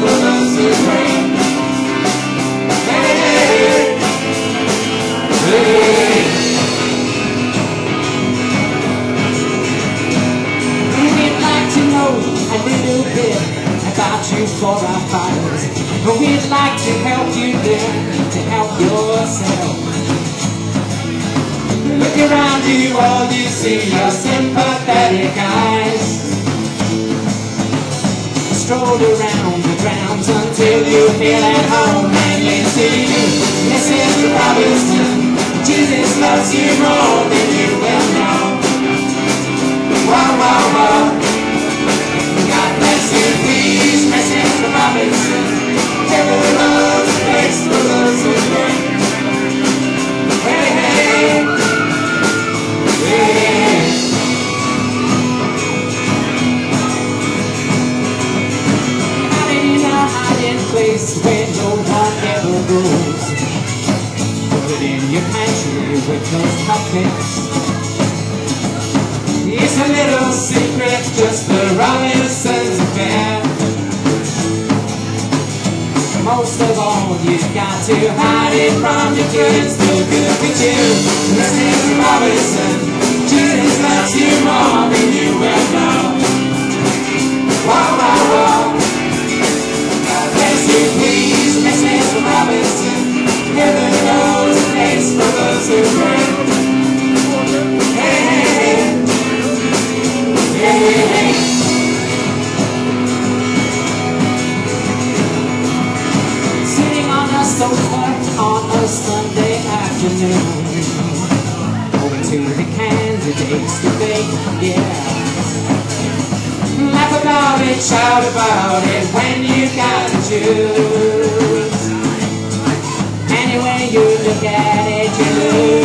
for those who pray. Hey, hey, hey. We'd like to know a little bit about you for our fathers. But we'd like to help you learn to help yourself. Look around you, all you see are sympathetic eyes. Stroll around the grounds until you feel at home and you see Mrs. Robinson. Jesus loves you more than you goes. Put it in your pantry with those cupcakes. It's a little secret, just the Robinson's affair. Most of all, you've got to hide it from your kids. Look at you, candidates debate, yeah. Laugh about it, shout about it when you to choose. Any way you look at it, you lose.